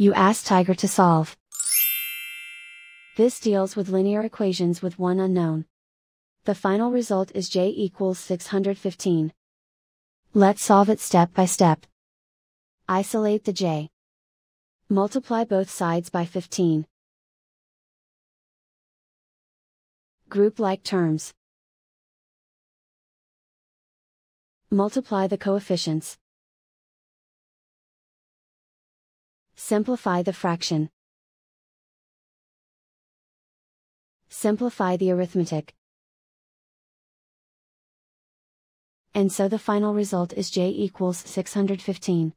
You ask Tiger to solve. This deals with linear equations with one unknown. The final result is j equals 615. Let's solve it step by step. Isolate the j. Multiply both sides by 15. Group like terms. Multiply the coefficients. Simplify the fraction. Simplify the arithmetic. And so the final result is j equals 615.